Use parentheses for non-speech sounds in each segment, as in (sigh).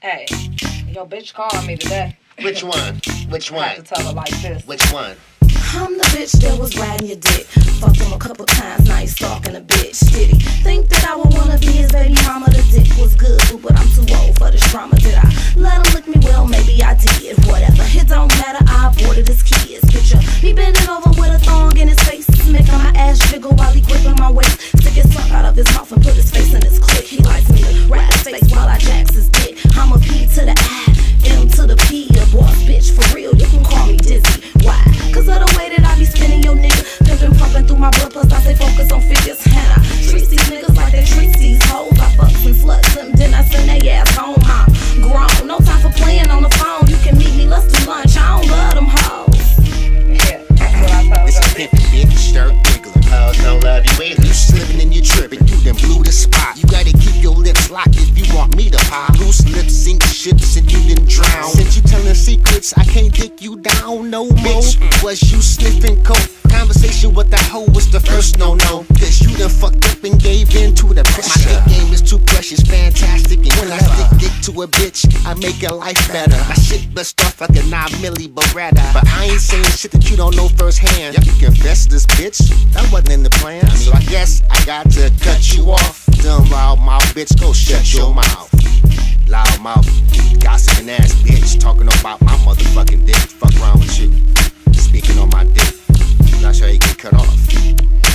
Hey, your bitch called me today. Which one? Which I one? have to tell her like this. Which one? I'm the bitch that was riding your dick. Fucked him a couple times, now he's stalking a bitch. Did he think that I would wanna be his baby mama? The dick was good, boo, but I'm too old for this drama. Did I let him lick me? Well, maybe I did. Whatever, it don't matter. I aborted his kids. Picture me bending over with a thong in his face, making my ass jiggle while he gripping my waist. Stick his tongue out of his mouth ships and you done drown. Since you telling secrets, I can't dick you down no more. Mm. Was you sniffing coke? Conversation with that hoe was the first no no. Cause you done fucked up and gave in to the pressure. My dick game is too precious, fantastic. And when I stick dick to a bitch, I make your life better. My shit bust off like a 9 milli Beretta. But I ain't saying shit that you don't know firsthand. You confess this bitch, that wasn't in the plan. So I guess I got to cut you off. Dumb loud mouth bitch, go shut your mouth. Loud mouth, gossiping ass bitch, talking about my motherfucking dick. Fuck around with you? Speaking on my dick. Not sure you get cut off.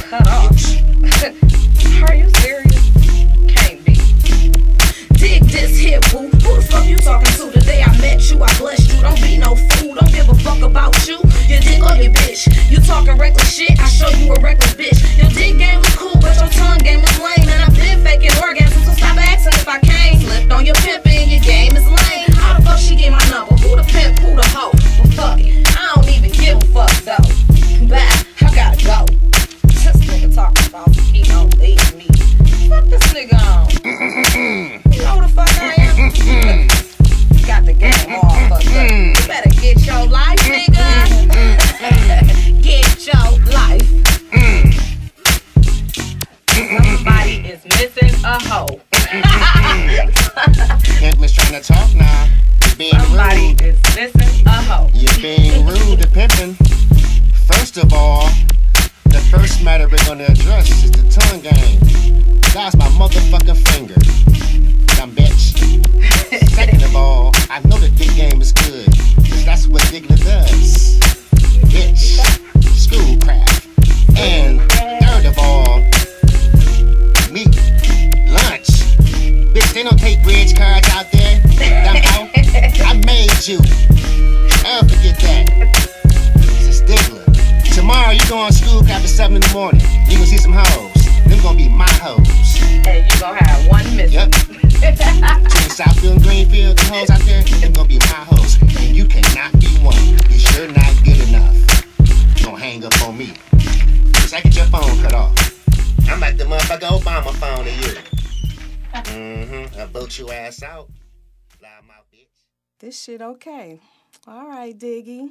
Cut off. (laughs) Are you serious? Can't be. Dig this here, boo. Who the fuck you talking to? The day I met you, I blessed you. Don't be no fool. Don't give a fuck about you. Your dick or your bitch. You talking reckless shit, I show you a reckless bitch. Your dick a hoe. Pimp is trying to talk now. You're being Somebody rude. is missing a hoe. You're being rude to pimping. First of all, the first matter we're gonna address is the tongue game. That's my motherfucking finger. Dumb bitch. (laughs) Second of all, I know the dick game is good. They don't take bridge cards out there. Dumb hoe. I made you. Never forget that. It's a stickler. Tomorrow you go on school at 7 in the morning. You gonna see some hoes. Them gonna be my hoes. And you gonna have one missing. Yep. Between Southfield and Greenfield, the hoes out there, them gonna be my hoes. And you cannot be one. Cause you're not good enough. You gonna hang up on me. Cause I get your phone cut off. I'm like the motherfucking Obama phone to you. Mm-hmm. I vote your ass out. Loud mouth bitch. This shit okay. All right, Diggy.